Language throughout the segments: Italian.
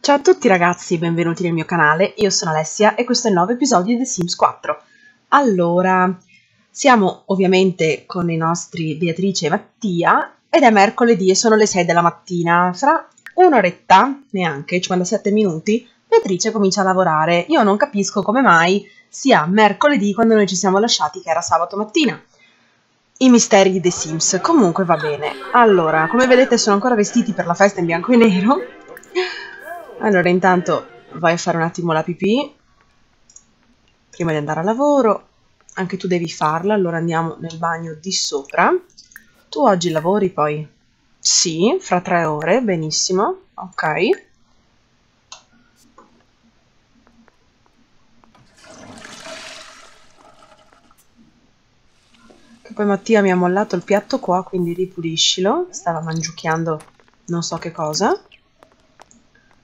Ciao a tutti ragazzi, benvenuti nel mio canale, io sono Alessia e questo è il nuovo episodio di The Sims 4. Allora, siamo ovviamente con i nostri Beatrice e Mattia ed è mercoledì e sono le 6 della mattina. Fra un'oretta, neanche 57 minuti, Beatrice comincia a lavorare. Io non capisco come mai sia mercoledì quando noi ci siamo lasciati che era sabato mattina. I misteri di The Sims. Comunque va bene. Allora, come vedete sono ancora vestiti per la festa in bianco e nero. Allora, intanto vai a fare un attimo la pipì. Prima di andare a lavoro. Anche tu devi farla, allora andiamo nel bagno di sopra. Tu oggi lavori poi? Sì, fra tre ore, benissimo. Ok. Poi Mattia mi ha mollato il piatto qua, quindi ripuliscilo. Stava mangiucchiando non so che cosa.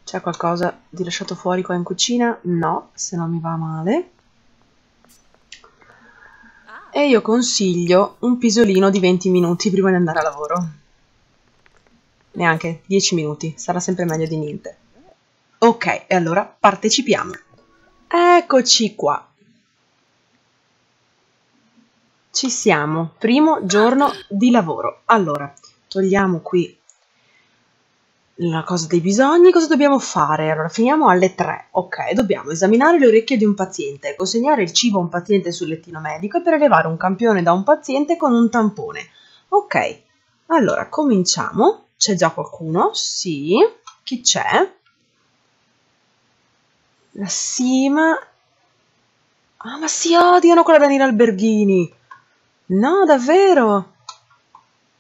C'è qualcosa di lasciato fuori qua in cucina? No, se non mi va male. E io consiglio un pisolino di 20 minuti prima di andare a lavoro. Neanche 10 minuti, sarà sempre meglio di niente. Ok, e allora partecipiamo. Eccoci qua. Ci siamo, primo giorno di lavoro. Allora, togliamo qui la cosa dei bisogni, cosa dobbiamo fare? Allora, finiamo alle 3. Ok, dobbiamo esaminare le orecchie di un paziente, consegnare il cibo a un paziente sul lettino medico e prelevare un campione da un paziente con un tampone. Ok, allora, cominciamo. C'è già qualcuno? Sì. Chi c'è? La Sima... Ah, ma si odiano con la Daniela Alberghini! No, davvero?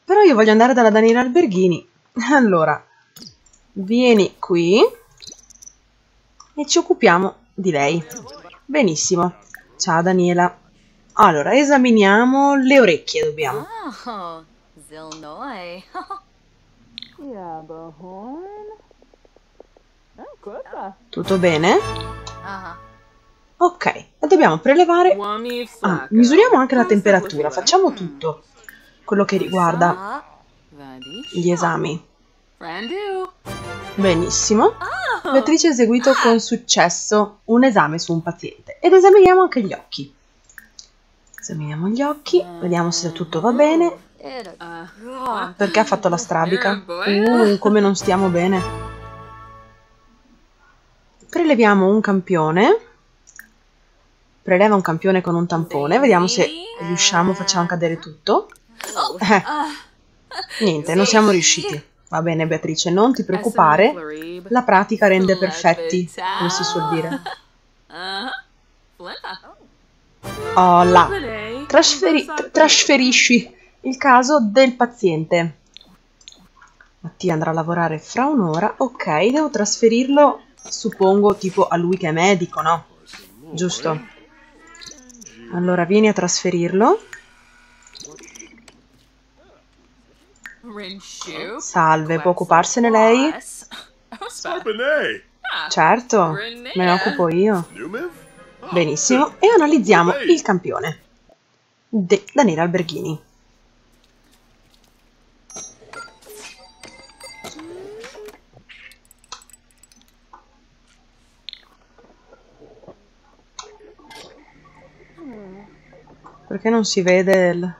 Però io voglio andare dalla Daniela Alberghini. Allora, vieni qui e ci occupiamo di lei. Benissimo. Ciao Daniela. Allora, esaminiamo le orecchie, dobbiamo. Oh, Zilnoi. Tutto bene? Aha. Ok, e dobbiamo prelevare... Ah, misuriamo anche la temperatura, facciamo tutto quello che riguarda Ah, gli esami. Benissimo. Beatrice ha eseguito con successo un esame su un paziente ed esaminiamo anche gli occhi. Esaminiamo gli occhi, vediamo se tutto va bene. Uh, Perché ha fatto la strabica? Uh, come non stiamo bene. Preleviamo un campione. Preleva un campione con un tampone, vediamo se riusciamo, facciamo cadere tutto. Eh, niente, non siamo riusciti. Va bene Beatrice, non ti preoccupare, la pratica rende perfetti, come si suol dire. Oh là, Trasferi- tr- trasferisci il caso del paziente. Mattia andrà a lavorare fra un'ora. Ok, devo trasferirlo, suppongo, tipo a lui che è medico, no? Giusto. Allora, vieni a trasferirlo. Salve, può occuparsene lei? Certo, me ne occupo io. Numiv? Benissimo, e analizziamo il campione. De Daniele Alberghini. Perché non si vede il...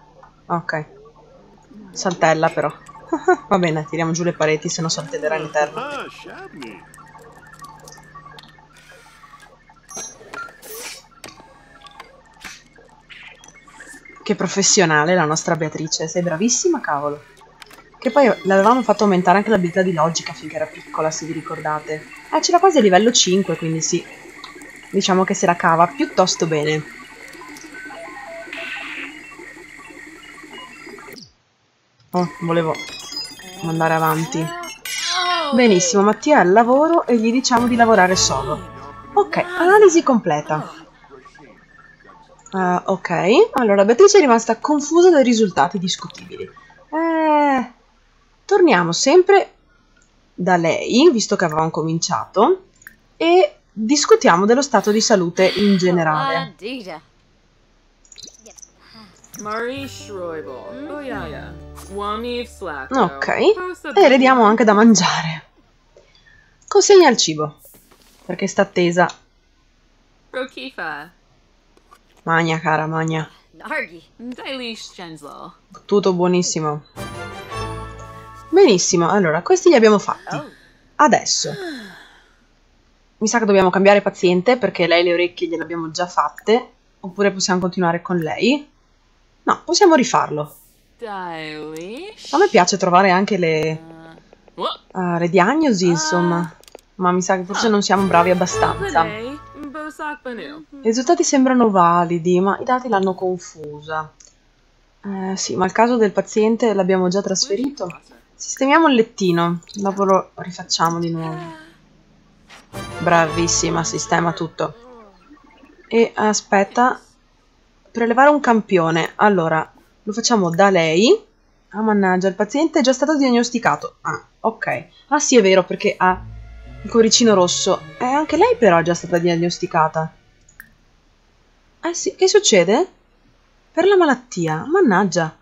Ok. Saltella però. Va bene, tiriamo giù le pareti se no saltellerà all'interno. Ah. Che professionale la nostra Beatrice, sei bravissima, cavolo. Che poi l'avevamo fatto aumentare anche l'abilità di logica finché era piccola, se vi ricordate. Eh, ce l'ha quasi a livello 5, quindi sì. Diciamo che se la cava piuttosto bene. Oh, volevo andare avanti. Benissimo, Mattia è al lavoro e gli diciamo di lavorare solo. Ok, analisi completa. Ah, ok, allora Beatrice è rimasta confusa dai risultati discutibili. Eh, torniamo sempre da lei, visto che avevamo cominciato, e discutiamo dello stato di salute in generale. Marie Schroibel. Oh yeah, yeah. Wamiv Slacko. Ok. E le diamo anche da mangiare. Consegna il cibo. Perché sta attesa. Rokifa. Magna, cara, magna. Tutto buonissimo. Benissimo, allora, questi li abbiamo fatti. Adesso. Mi sa che dobbiamo cambiare paziente perché lei le orecchie gliele abbiamo già fatte. Oppure possiamo continuare con lei. No, possiamo rifarlo. A me piace trovare anche le, What? eh, le diagnosi, insomma. Ma mi sa che forse non siamo bravi abbastanza. I risultati sembrano validi, ma i dati l'hanno confusa. Eh, sì, ma il caso del paziente l'abbiamo già trasferito. Sistemiamo il lettino, dopo lo rifacciamo di nuovo. Bravissima, sistema tutto. E aspetta, prelevare un campione. Allora, lo facciamo da lei. Ah, mannaggia, il paziente è già stato diagnosticato. Ah, ok. Ah, sì, è vero, perché ha il cuoricino rosso. E anche lei però è già stata diagnosticata. Eh sì, che succede? Per la malattia, mannaggia.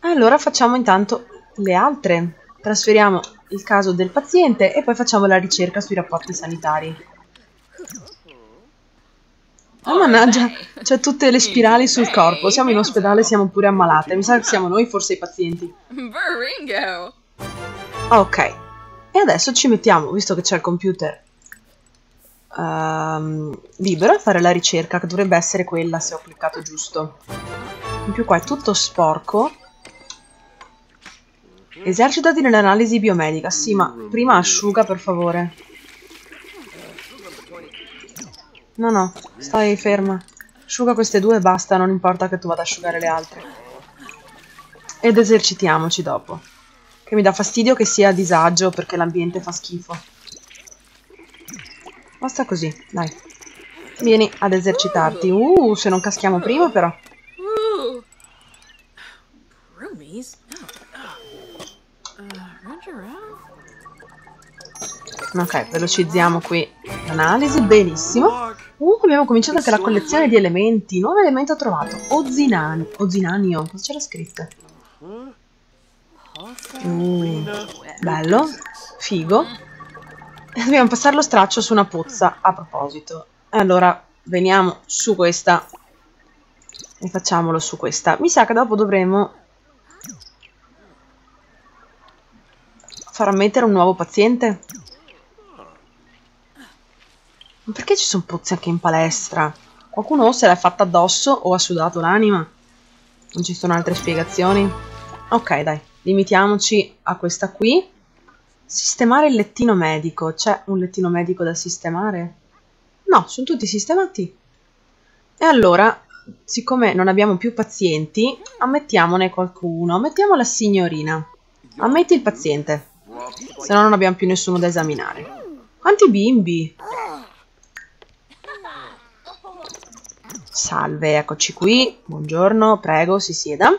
Allora facciamo intanto le altre. Trasferiamo il caso del paziente e poi facciamo la ricerca sui rapporti sanitari. Oh mannaggia, c'è tutte le spirali sul corpo. Siamo in ospedale, siamo pure ammalate. Mi sa che siamo noi forse i pazienti. Baringo. Ok, e adesso ci mettiamo, visto che c'è il computer ehm, libero, a fare la ricerca, che dovrebbe essere quella se ho cliccato giusto. In più qua è tutto sporco. Esercitati nell'analisi biomedica. Sì, ma prima asciuga, per favore. No, no, stai ferma. Asciuga queste due e basta, non importa che tu vada ad asciugare le altre. Ed esercitiamoci dopo. Che mi dà fastidio che sia a disagio perché l'ambiente fa schifo. Basta così, dai. Vieni ad esercitarti. Uh, se non caschiamo prima però. Uh? Ok, velocizziamo qui l'analisi. Benissimo. Uh, abbiamo cominciato anche la collezione di elementi. Nuovo elemento trovato. Ozinani. Ozinanio. Cosa c'era scritto? Uh, bello. Figo. Dobbiamo passare lo straccio su una pozza. A proposito. Allora, veniamo su questa. E facciamolo su questa. Mi sa che dopo dovremo far ammettere un nuovo paziente. Ma perché ci sono pozzi anche in palestra? Qualcuno o se l'è fatta addosso o ha sudato l'anima? Non ci sono altre spiegazioni? Ok, dai, limitiamoci a questa qui. Sistemare il lettino medico. C'è un lettino medico da sistemare? No, sono tutti sistemati. E allora, siccome non abbiamo più pazienti, ammettiamone qualcuno. Ammettiamo la signorina. Ammetti il paziente. Se no non abbiamo più nessuno da esaminare. Quanti bimbi? Salve, eccoci qui. Buongiorno, prego, si sieda.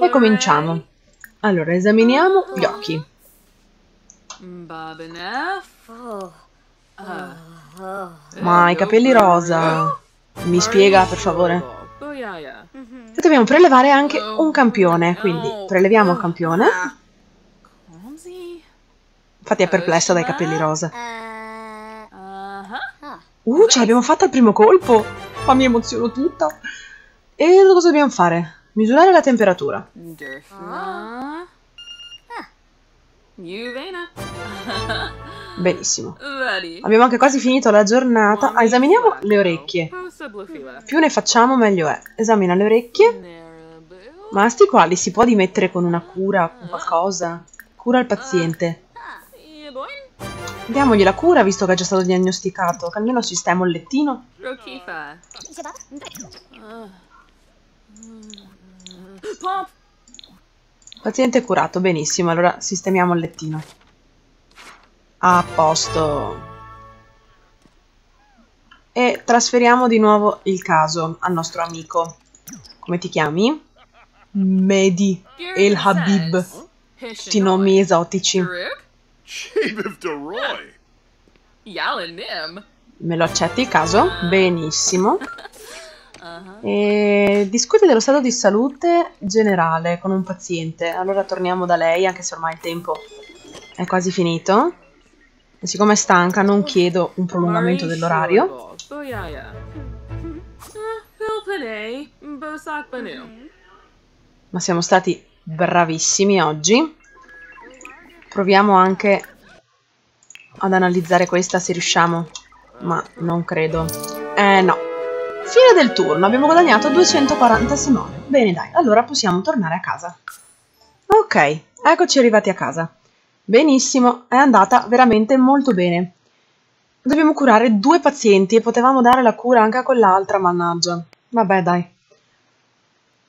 E cominciamo. Allora, esaminiamo gli occhi. Oh. Ma i capelli rosa. Mi spiega, per favore? Boyaya. E dobbiamo prelevare anche un campione, quindi preleviamo il campione. Infatti è perplesso dai capelli rosa. Uh-huh. Uh, ce l'abbiamo fatta al primo colpo! Ma mi emoziono tutta. E cosa dobbiamo fare? Misurare la temperatura. Benissimo. Abbiamo anche quasi finito la giornata. Ah, esaminiamo le orecchie. Più ne facciamo meglio è. Esamina le orecchie. Ma sti qua li si può dimettere con una cura, con qualcosa? Cura al paziente. Diamogli la cura visto che è già stato diagnosticato. Che almeno sistemo il lettino. Paziente curato, benissimo. Allora sistemiamo il lettino. A posto. E trasferiamo di nuovo il caso al nostro amico. Come ti chiami? Medi El Habib. Tutti nomi esotici. Shabiv Deroy. Me lo accetti il caso? Benissimo. E discute dello stato di salute generale con un paziente. Allora torniamo da lei, anche se ormai il tempo è quasi finito. E siccome è stanca non chiedo un prolungamento dell'orario. Ma siamo stati bravissimi oggi. Proviamo anche ad analizzare questa se riusciamo. Ma non credo. Eh no. Fine del turno, abbiamo guadagnato 240 simone. Bene dai, allora possiamo tornare a casa. Ok, eccoci arrivati a casa. Benissimo, è andata veramente molto bene. Dobbiamo curare due pazienti e potevamo dare la cura anche a quell'altra, mannaggia. Vabbè, dai.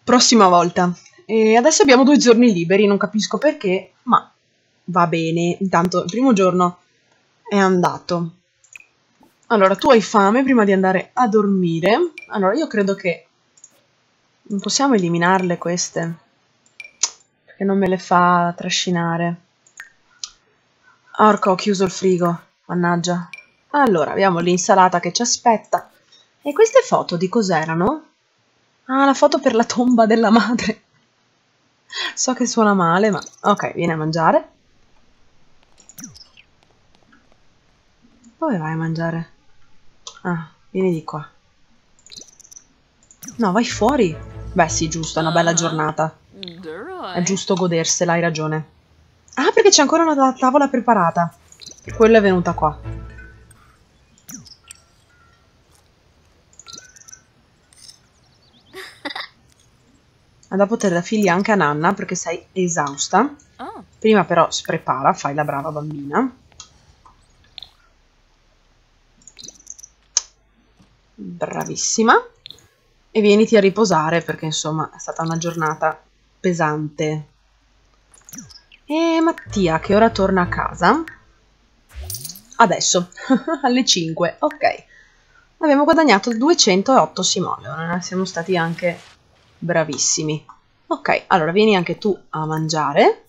Prossima volta. E adesso abbiamo due giorni liberi, non capisco perché, ma va bene. Intanto il primo giorno è andato. Allora, tu hai fame prima di andare a dormire. Allora, io credo che non possiamo eliminarle queste. Perché non me le fa trascinare. Orco, ho chiuso il frigo. Mannaggia. Allora, abbiamo l'insalata che ci aspetta. E queste foto di cos'erano? Ah, la foto per la tomba della madre. So che suona male, ma... Ok, vieni a mangiare. Dove vai a mangiare? Ah, vieni di qua. No, vai fuori. Beh, sì, giusto, è una bella giornata. È giusto godersela, hai ragione. Ah, perché c'è ancora una tavola preparata. Quella è venuta qua. Da poter da figli anche a Nanna perché sei esausta. Prima però sprepara, fai la brava bambina. Bravissima. E vieniti a riposare perché insomma è stata una giornata pesante. E Mattia, che ora torna a casa? Adesso, alle 5, ok. Abbiamo guadagnato 208 simone, siamo stati anche bravissimi. Ok, allora vieni anche tu a mangiare.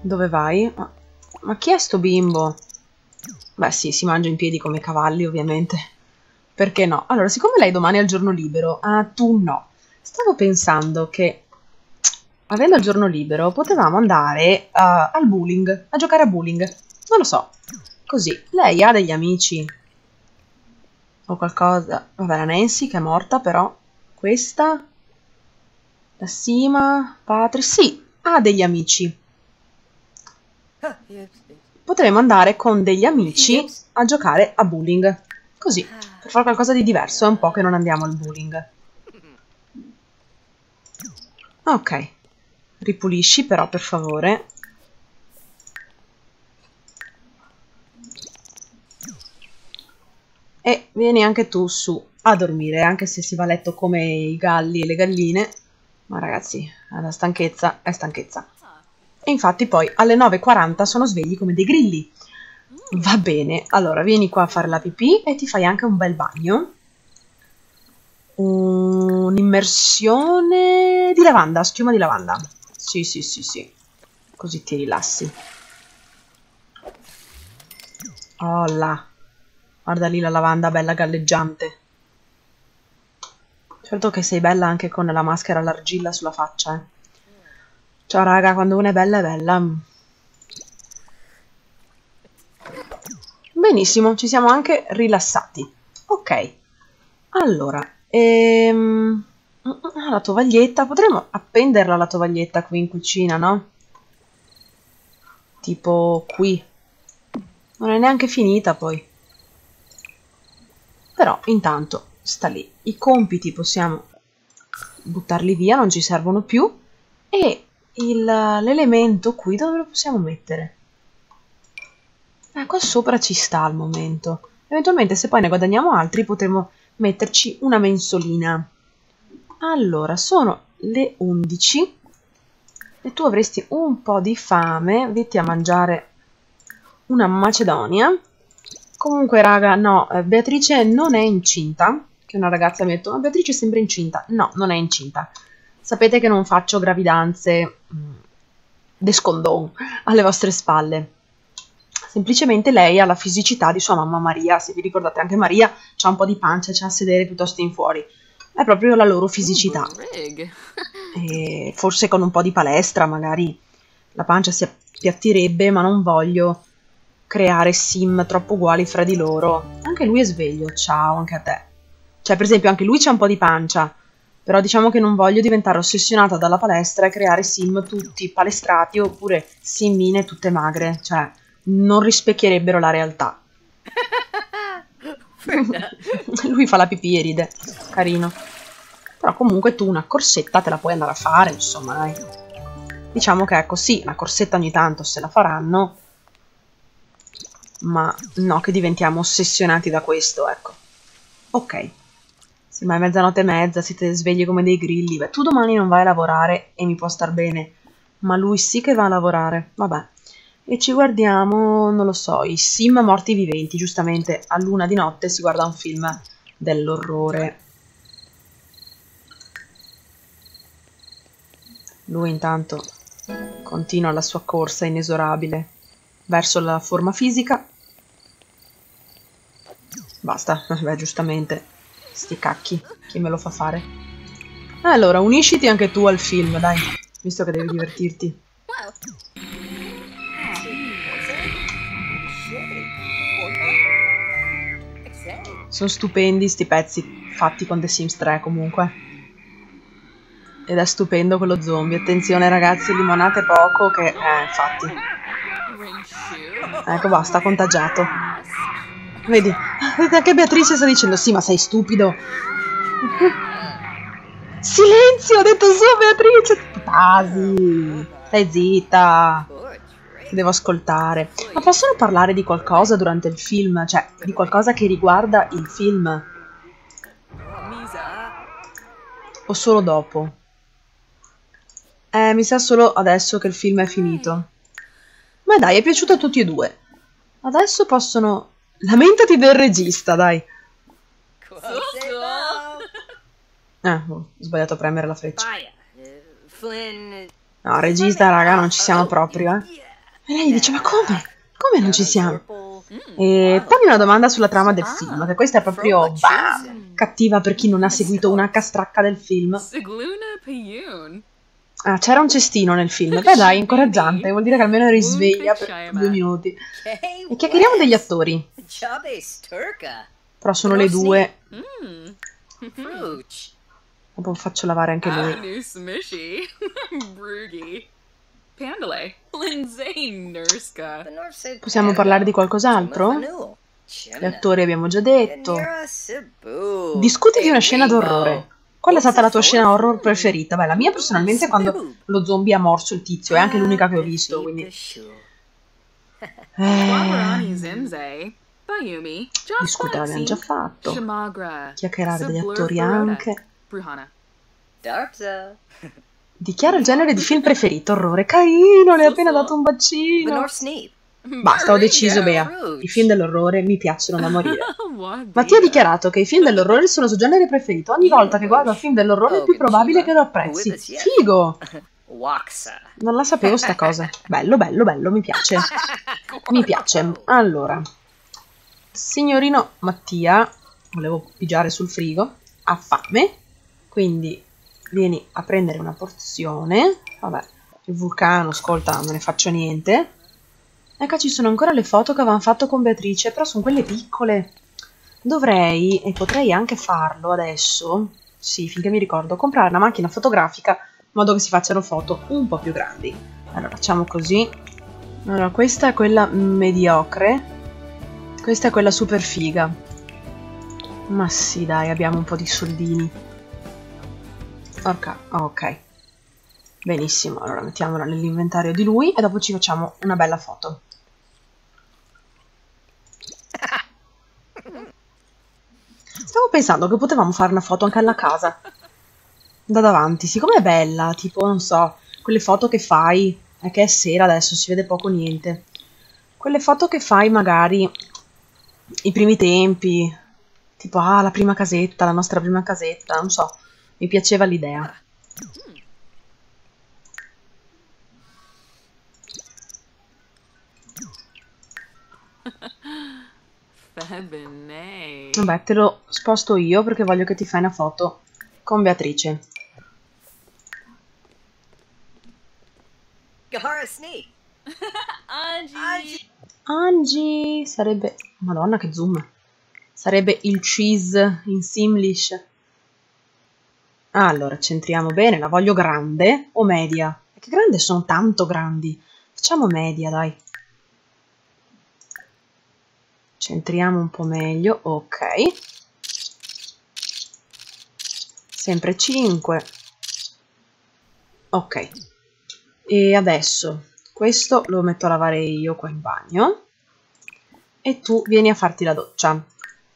Dove vai? Ma, ma chi è sto bimbo? Beh sì, si mangia in piedi come cavalli ovviamente. Perché no? Allora, siccome lei domani ha il giorno libero, ah, tu no. Stavo pensando che, avendo il giorno libero, potevamo andare uh, al bowling, a giocare a bowling. Non lo so. Così, lei ha degli amici. O qualcosa. Vabbè, la Nancy che è morta, però. Questa. La Sima. Patri. Sì, ha degli amici. Potremmo andare con degli amici a giocare a bowling. Così, per fare qualcosa di diverso, è un po' che non andiamo al bowling. Ok, ripulisci però per favore. E vieni anche tu su a dormire, anche se si va a letto come i galli e le galline. Ma ragazzi, la stanchezza è stanchezza. E infatti poi alle 9.40 sono svegli come dei grilli. Va bene, allora vieni qua a fare la pipì e ti fai anche un bel bagno. Un'immersione di lavanda, schiuma di lavanda. Sì, sì, sì, sì. Così ti rilassi. Oh là. Guarda lì la lavanda bella galleggiante. Certo che sei bella anche con la maschera all'argilla sulla faccia, eh. Ciao raga, quando una è bella è bella. Benissimo, ci siamo anche rilassati. Ok, allora, ehm... Ah, la tovaglietta, potremmo appenderla la tovaglietta qui in cucina, no? Tipo qui. Non è neanche finita poi. Però intanto sta lì. I compiti possiamo buttarli via, non ci servono più. E l'elemento qui dove lo possiamo mettere? Eh, qua sopra ci sta al momento. Eventualmente se poi ne guadagniamo altri potremo metterci una mensolina. Allora, sono le 11 e tu avresti un po' di fame, vitti a mangiare una macedonia. Comunque, raga, no, eh, Beatrice non è incinta, che una ragazza mi ha detto, ma Beatrice sembra incinta. No, non è incinta. Sapete che non faccio gravidanze mm, descondon alle vostre spalle Semplicemente lei ha la fisicità di sua mamma Maria. Se vi ricordate, anche Maria ha un po' di pancia, c'ha a sedere piuttosto in fuori. È proprio la loro fisicità. Rig. E forse con un po' di palestra magari la pancia si appiattirebbe, ma non voglio creare sim troppo uguali fra di loro. Anche lui è sveglio, ciao, anche a te. Cioè, per esempio, anche lui c'ha un po' di pancia, però diciamo che non voglio diventare ossessionata dalla palestra e creare sim tutti palestrati oppure simmine tutte magre, cioè non rispecchierebbero la realtà. Lui fa la pipì e ride, carino. Però comunque tu una corsetta te la puoi andare a fare, insomma, dai. Diciamo che ecco, sì, una corsetta ogni tanto se la faranno, ma no che diventiamo ossessionati da questo, ecco. Ok. Sì, ma è mezzanotte e mezza, siete svegli come dei grilli. Beh, tu domani non vai a lavorare e mi può star bene, ma lui sì che va a lavorare. Vabbè. E ci guardiamo, non lo so, i sim morti viventi, giustamente a luna di notte si guarda un film dell'orrore. Lui intanto continua la sua corsa inesorabile verso la forma fisica. Basta, beh, giustamente. Sti cacchi, chi me lo fa fare? Allora, unisciti anche tu al film, dai, visto che devi divertirti. Sono stupendi sti pezzi fatti con The Sims 3 comunque. Ed è stupendo quello zombie. Attenzione ragazzi, limonate poco che... Eh, infatti. Ecco, basta, contagiato. Vedi, vedi, anche Beatrice sta dicendo sì, ma sei stupido. Silenzio, ho detto su Beatrice. Tasi, stai zitta. Devo ascoltare. Ma possono parlare di qualcosa durante il film? Cioè, di qualcosa che riguarda il film? O solo dopo? Eh, mi sa solo adesso che il film è finito. Ma dai, è piaciuto a tutti e due. Adesso possono... Lamentati del regista, dai. Eh, ho sbagliato a premere la freccia. Flynn. No, regista, raga, non ci siamo proprio, eh. E lei dice, ma come? Come non ci siamo? E fammi una domanda sulla trama del film, che questa è proprio bam, cattiva per chi non ha seguito una castracca del film. Ah, c'era un cestino nel film. Beh, dai, incoraggiante, vuol dire che almeno eri sveglia per due minuti. E chiacchieriamo degli attori. Però sono le due. Mm. Dopo faccio lavare anche lui. Possiamo parlare di qualcos'altro? Gli attori abbiamo già detto. Discuti di una scena d'orrore. Qual è stata la tua scena horror preferita? Beh, la mia personalmente è quando lo zombie ha morso il tizio, è anche l'unica che ho visto, quindi... Eh, discutere l'abbiamo già fatto. Chiacchierare degli attori anche. Dichiara il genere di film preferito, orrore. Carino, le ha appena dato un bacino. Basta, ho deciso, Bea. I film dell'orrore mi piacciono da morire. Mattia ha dichiarato che i film dell'orrore sono il suo genere preferito. Ogni volta che guarda un film dell'orrore è più probabile che lo apprezzi. Figo! Non la sapevo sta cosa. Bello, bello, bello, mi piace. Mi piace. Allora, signorino Mattia, volevo pigiare sul frigo, ha fame, quindi vieni a prendere una porzione. Vabbè, il vulcano, ascolta, non ne faccio niente. Ecco, ci sono ancora le foto che avevamo fatto con Beatrice, però sono quelle piccole. Dovrei, e potrei anche farlo adesso, sì, finché mi ricordo, comprare una macchina fotografica in modo che si facciano foto un po' più grandi. Allora, facciamo così. Allora, questa è quella mediocre. Questa è quella super figa. Ma sì, dai, abbiamo un po' di soldini. Orca, ok. Benissimo, allora mettiamola nell'inventario di lui e dopo ci facciamo una bella foto. Stavo pensando che potevamo fare una foto anche alla casa. Da davanti, siccome è bella, tipo, non so, quelle foto che fai, è che è sera adesso, si vede poco niente. Quelle foto che fai magari i primi tempi, tipo, ah, la prima casetta, la nostra prima casetta, non so, mi piaceva l'idea. Febene. Vabbè, te lo sposto io perché voglio che ti fai una foto con Beatrice. Gahara Snee. Angie. Angie sarebbe... Madonna che zoom. Sarebbe il cheese in Simlish. Allora, centriamo bene. La voglio grande o media? Che grande sono tanto grandi. Facciamo media, dai. Centriamo un po' meglio. Ok. Sempre 5. Ok. E adesso questo lo metto a lavare io qua in bagno e tu vieni a farti la doccia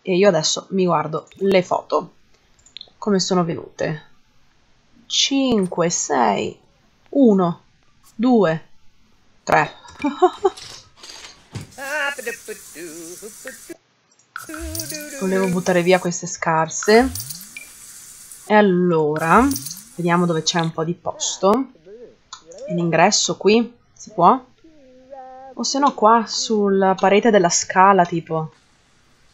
e io adesso mi guardo le foto come sono venute 5 6 1 2 3 volevo buttare via queste scarse e allora vediamo dove c'è un po' di posto l'ingresso qui si può? O se no qua sulla parete della scala tipo.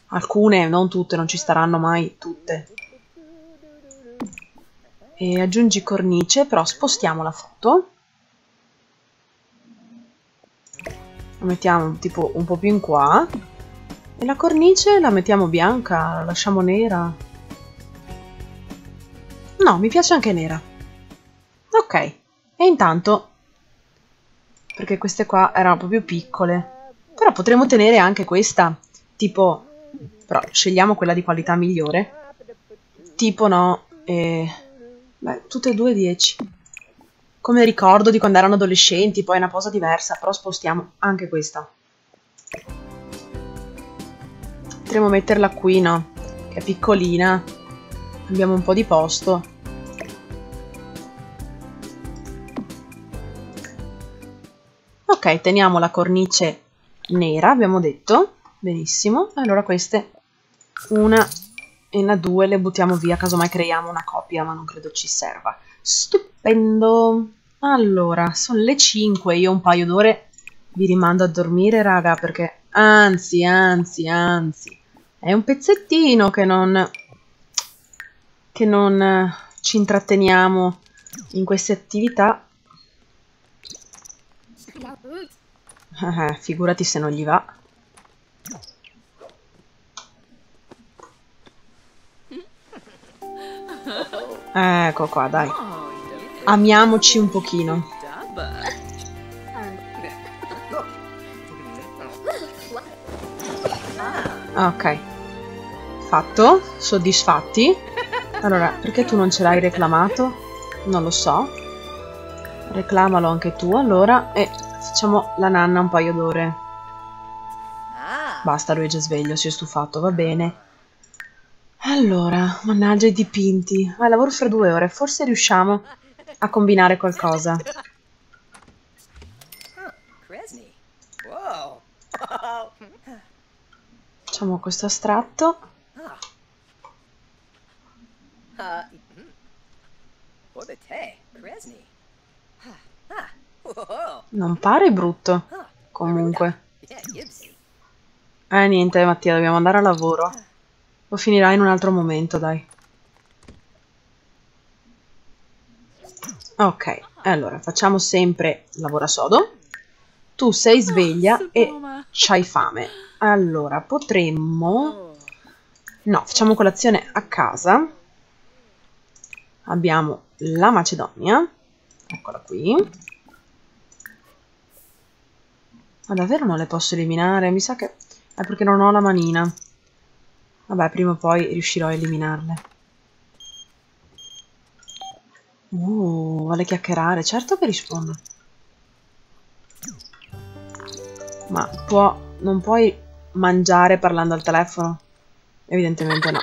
Alcune, non tutte, non ci staranno mai tutte. E aggiungi cornice, però spostiamo la foto. La mettiamo tipo un po' più in qua. E la cornice la mettiamo bianca, la lasciamo nera. No, mi piace anche nera. Ok. E intanto perché queste qua erano proprio piccole. Però potremmo tenere anche questa, tipo, però scegliamo quella di qualità migliore. Tipo no, eh, beh, tutte e due 10. Come ricordo di quando erano adolescenti, poi è una posa diversa, però spostiamo anche questa. Potremmo metterla qui, no? Che è piccolina. Abbiamo un po' di posto. Ok, teniamo la cornice nera, abbiamo detto. Benissimo. Allora queste, una e la due, le buttiamo via, casomai creiamo una copia, ma non credo ci serva. Stupendo. Allora, sono le 5, io un paio d'ore vi rimando a dormire, raga, perché... Anzi, anzi, anzi. È un pezzettino che non... che non ci intratteniamo in queste attività Eh, figurati se non gli va. Ecco qua, dai. Amiamoci un pochino. Ok. Fatto? Soddisfatti? Allora, perché tu non ce l'hai reclamato? Non lo so. Reclamalo anche tu, allora, e facciamo la nanna un paio d'ore. Ah. Basta, lui è già sveglio, si è stufato, va bene. Allora, mannaggia i dipinti. Ah, lavoro fra due ore, forse riusciamo a combinare qualcosa. Facciamo questo astratto. Non pare brutto, comunque. Eh, niente, Mattia, dobbiamo andare a lavoro. Lo finirà in un altro momento, dai. Ok, allora, facciamo sempre lavoro a sodo. Tu sei sveglia e c'hai fame. Allora, potremmo... No, facciamo colazione a casa. Abbiamo la Macedonia. Eccola qui. Ma davvero non le posso eliminare? Mi sa che è perché non ho la manina. Vabbè, prima o poi riuscirò a eliminarle. Uh, vuole chiacchierare. Certo che rispondo. Ma può... Non puoi mangiare parlando al telefono? Evidentemente no.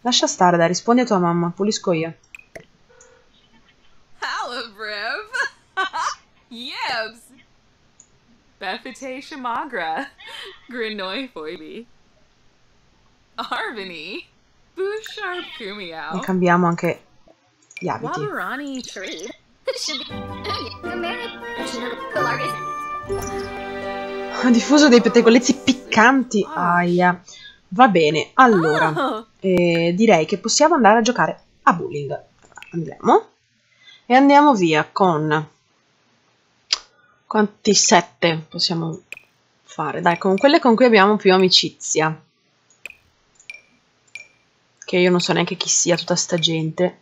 Lascia stare, dai, rispondi a tua mamma. Pulisco io. Halibrev. Yebs. Befite Shamagra. Grinoi Foibi. Arvini. Bouchard E Kumiao. cambiamo anche gli abiti. Wabarani Tree. Ha diffuso dei pettegolezzi piccanti. Aia. Va bene, allora. eh, direi che possiamo andare a giocare a bowling. Andiamo. E andiamo via con... Quanti sette possiamo fare? Dai, con quelle con cui abbiamo più amicizia. Che io non so neanche chi sia tutta sta gente.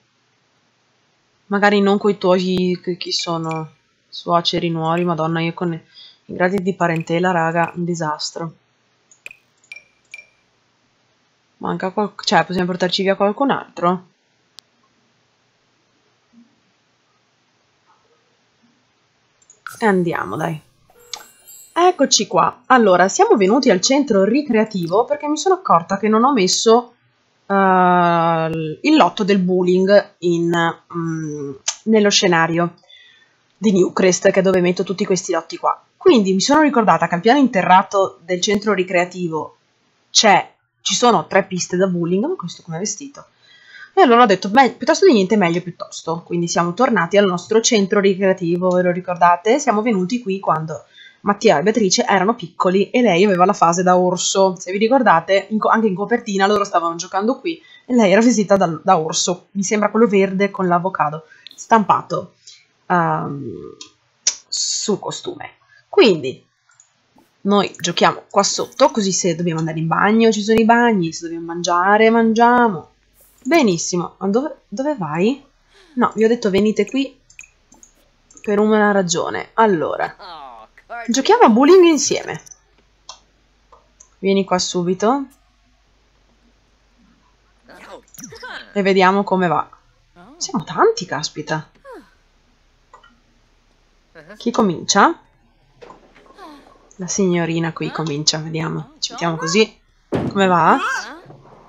Magari non coi tuoi... chi sono? Suoceri, nuori, madonna, io con i gradi di parentela, raga, un disastro. Manca qual... cioè, possiamo portarci via qualcun altro? E andiamo, dai. Eccoci qua. Allora, siamo venuti al centro ricreativo perché mi sono accorta che non ho messo uh, il lotto del bullying in, um, nello scenario di Newcrest, che è dove metto tutti questi lotti qua. Quindi mi sono ricordata che al piano interrato del centro ricreativo ci sono tre piste da bullying, ma questo come vestito. E allora ho detto, beh, piuttosto di niente, meglio piuttosto. Quindi siamo tornati al nostro centro ricreativo, ve lo ricordate? Siamo venuti qui quando Mattia e Beatrice erano piccoli e lei aveva la fase da orso. Se vi ricordate, in anche in copertina loro stavano giocando qui e lei era vestita da, da orso. Mi sembra quello verde con l'avocado stampato um, sul costume. Quindi noi giochiamo qua sotto, così se dobbiamo andare in bagno ci sono i bagni, se dobbiamo mangiare mangiamo. Benissimo, ma dove, dove vai? No, vi ho detto venite qui per una ragione. Allora, giochiamo a bowling insieme. Vieni qua subito. E vediamo come va. Siamo tanti, caspita. Chi comincia? La signorina qui comincia, vediamo. Ci mettiamo così. Come va?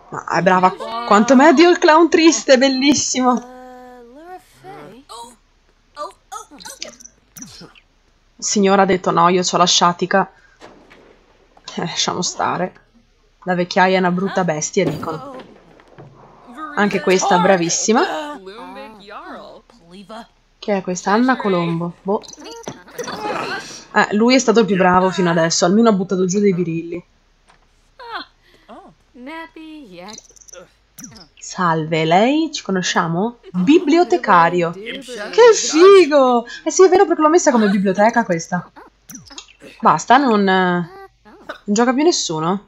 Ma è brava. Quanto medio il clown triste, bellissimo. Il signore ha detto no, io ho la sciatica. Eh, lasciamo stare. La vecchiaia è una brutta bestia, dicono. Anche questa bravissima. Che è questa? Anna Colombo. Boh. Eh, lui è stato il più bravo fino adesso. Almeno ha buttato giù dei birilli. Salve, lei ci conosciamo? Bibliotecario. Che figo! Eh sì, è vero perché l'ho messa come biblioteca questa. Basta, non... Non gioca più nessuno?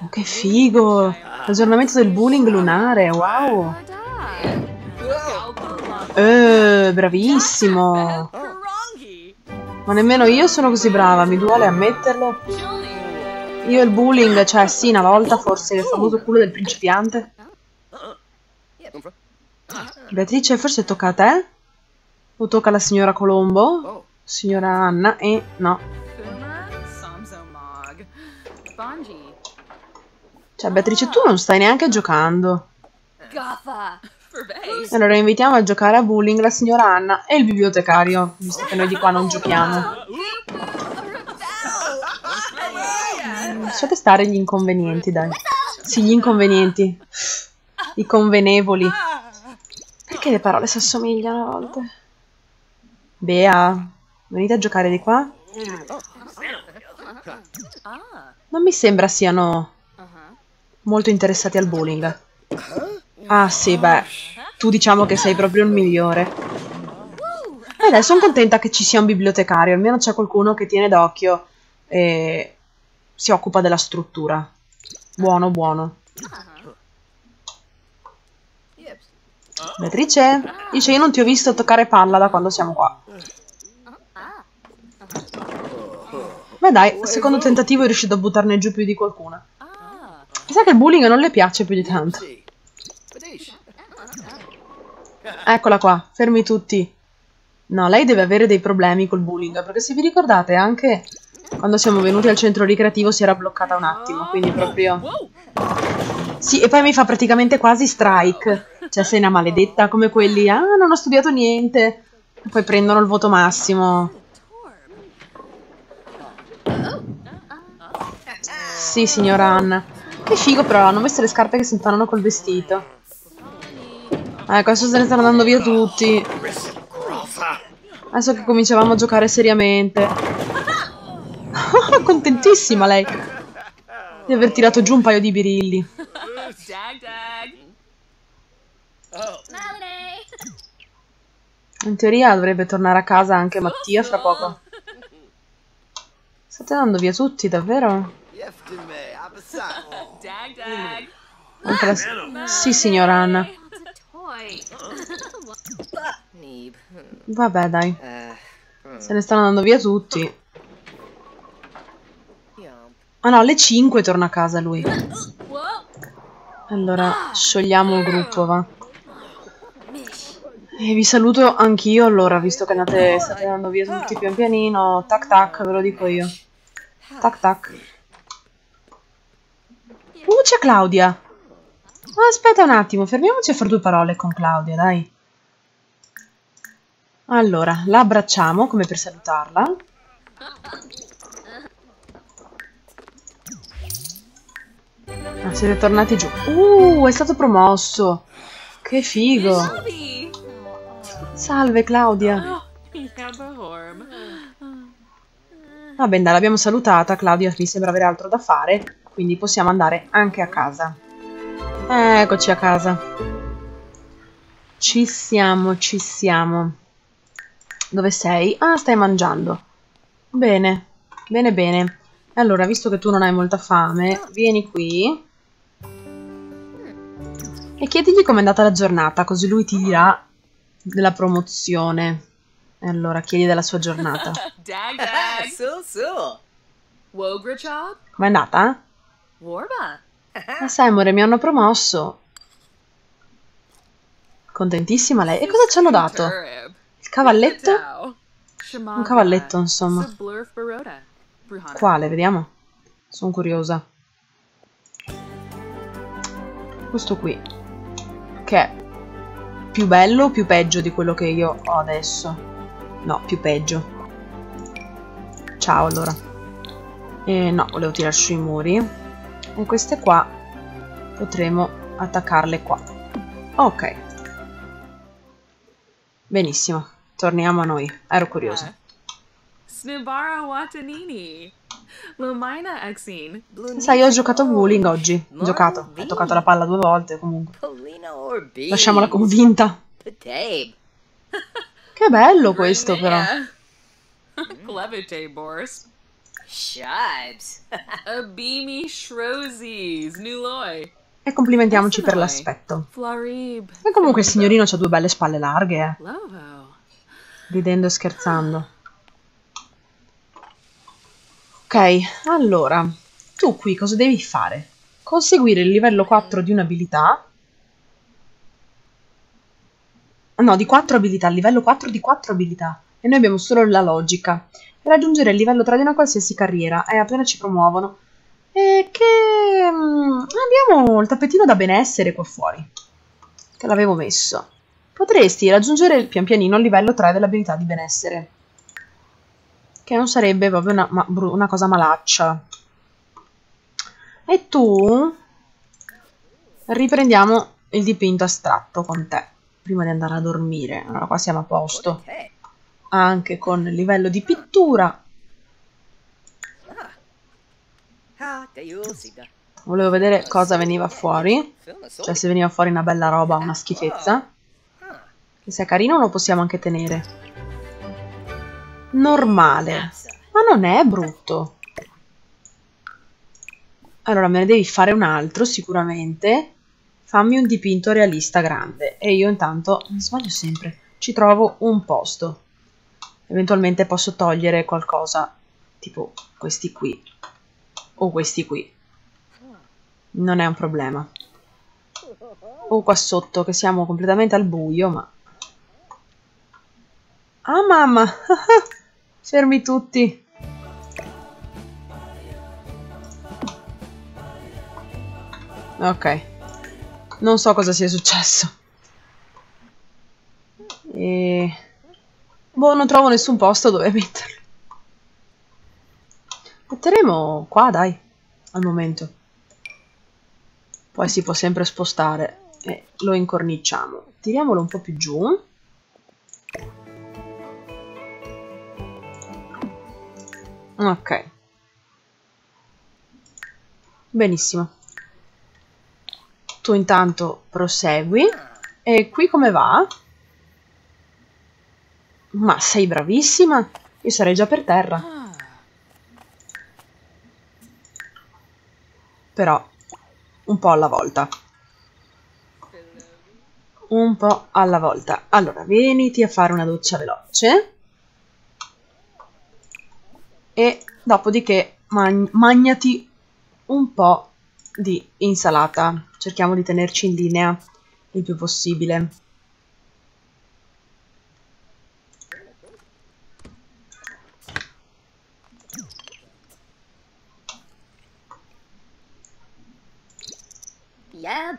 Oh, che figo! Aggiornamento del bullying lunare, wow! Eh, bravissimo! Ma nemmeno io sono così brava, mi duole ammetterlo. Io il bullying, cioè sì, una volta forse il famoso culo del principiante. Beatrice, forse tocca a te? O tocca alla signora Colombo? Signora Anna? E no. Cioè, Beatrice, tu non stai neanche giocando. Allora invitiamo a giocare a bowling la signora Anna e il bibliotecario, visto che noi di qua non giochiamo. Lasciate stare gli inconvenienti, dai. Sì, gli inconvenienti. I convenevoli. Perché le parole si assomigliano a volte? Bea, venite a giocare di qua? Non mi sembra siano molto interessati al bowling. Ah sì, beh, tu diciamo che sei proprio il migliore. E adesso sono contenta che ci sia un bibliotecario, almeno c'è qualcuno che tiene d'occhio e si occupa della struttura. Buono, buono. Beatrice? Dice, io non ti ho visto toccare palla da quando siamo qua. Beh dai, secondo tentativo è riuscito a buttarne giù più di qualcuna. Mi sa che il bullying non le piace più di tanto. Eccola qua, fermi tutti. No, lei deve avere dei problemi col bullying, perché se vi ricordate anche quando siamo venuti al centro ricreativo si era bloccata un attimo, quindi proprio... Sì, e poi mi fa praticamente quasi strike. Cioè, sei una maledetta come quelli, ah, non ho studiato niente. E poi prendono il voto massimo. Sì, signora Anna. Che figo però, hanno messo le scarpe che si impanano col vestito. Ecco, adesso se ne stanno andando via tutti. Adesso che cominciavamo a giocare seriamente. Contentissima lei di aver tirato giù un paio di birilli. In teoria dovrebbe tornare a casa anche Mattia fra poco. State andando via tutti, davvero? La- Sì, signora Anna. Vabbè, dai. Se ne stanno andando via tutti. Ah no, alle 5 torna a casa lui. Allora, sciogliamo il gruppo, va. E vi saluto anch'io allora, visto che andate, state andando via tutti pian pianino. Tac tac, ve lo dico io. Tac tac. Uh, c'è Claudia. Ah, aspetta un attimo, fermiamoci a fare due parole con Claudia, dai. Allora, la abbracciamo come per salutarla. Ah, siete tornati giù. Uh, è stato promosso. Che figo. Salve Claudia. Oh. Va bene, dai, l'abbiamo salutata. Claudia mi sembra avere altro da fare, quindi possiamo andare anche a casa. Eccoci a casa. Ci siamo, ci siamo. Dove sei? Ah, stai mangiando. Bene, bene, bene. Allora, visto che tu non hai molta fame, vieni qui e chiedigli com'è andata la giornata, così lui ti dirà della promozione. E allora, chiedi della sua giornata. Dag dag. so. Wograchop. Com'è andata? Warba. Ah, sai, amore, mi hanno promosso. Contentissima lei. E cosa ci hanno dato? Il cavalletto? Un cavalletto, insomma. Quale? Vediamo. Sono curiosa. Questo qui. Che è più bello o più peggio di quello che io ho adesso? No, più peggio. Ciao, allora. Eh, no, volevo tirar su i muri. E queste qua potremo attaccarle qua. Ok. Benissimo. Torniamo a noi. Ero curiosa. Snibara Watanini. Lumaina Exine. Sai, ho giocato a bowling oggi. Ho giocato. Ho toccato la palla due volte comunque. Lasciamola convinta. Che bello questo però. Clevite Bors. Shibes. A beamy Shrosies. Nuloy. E complimentiamoci per l'aspetto. E comunque il signorino ha due belle spalle larghe, eh. Ridendo e scherzando. Ok, allora. Tu qui cosa devi fare? Conseguire il livello 4 di un'abilità. No, di 4 abilità, il livello 4 di 4 abilità. E noi abbiamo solo la logica. Raggiungere il livello 3 di una qualsiasi carriera. E appena ci promuovono. E che... mm, abbiamo il tappetino da benessere qua fuori. Che l'avevo messo. Potresti raggiungere pian pianino il livello 3 dell'abilità di benessere. Che non sarebbe proprio una, ma- una cosa malaccia. E tu... Riprendiamo il dipinto astratto con te. Prima di andare a dormire. Allora qua siamo a posto. Anche con il livello di pittura. Volevo vedere cosa veniva fuori. Cioè se veniva fuori una bella roba una schifezza. Che se è carino lo possiamo anche tenere. Normale. Ma non è brutto. Allora me ne devi fare un altro sicuramente. Fammi un dipinto realista grande. E io intanto, mi sbaglio sempre, ci trovo un posto. Eventualmente posso togliere qualcosa, tipo questi qui. O questi qui. Non è un problema. O qua sotto, che siamo completamente al buio, ma... Ah, mamma! Fermi tutti! Ok. Non so cosa sia successo. E... Boh, non trovo nessun posto dove metterlo. Metteremo qua, dai, al momento. Poi si può sempre spostare. e lo incorniciamo. Tiriamolo un po' più giù. Ok. Benissimo. Tu intanto prosegui. E qui come va? Ma sei bravissima. Io sarei già per terra. Però un po' alla volta. Un po' alla volta. Allora, veniti a fare una doccia veloce. E dopodiché man magnati un po' di insalata. Cerchiamo di tenerci in linea il più possibile. Yeah.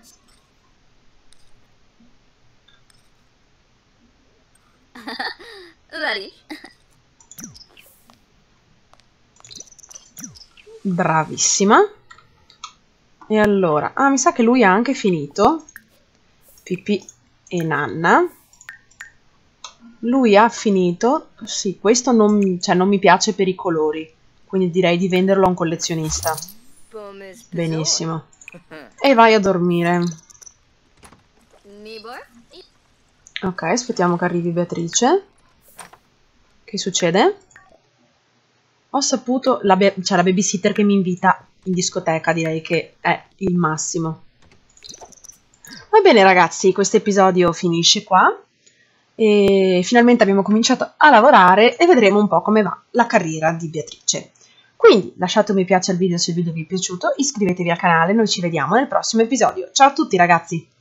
Bravissima. E allora, ah, mi sa che lui ha anche finito. Pipì e Nanna. Lui ha finito. Sì, questo non, cioè, non mi piace per i colori. Quindi direi di venderlo a un collezionista. Benissimo. E vai a dormire. Ok, aspettiamo che arrivi Beatrice. Che succede? Ho saputo, la, be- cioè la babysitter che mi invita in discoteca, direi che è il massimo. Va bene ragazzi, questo episodio finisce qua. E finalmente abbiamo cominciato a lavorare e vedremo un po' come va la carriera di Beatrice. Quindi lasciate un mi piace al video se il video vi è piaciuto, iscrivetevi al canale, noi ci vediamo nel prossimo episodio. Ciao a tutti ragazzi!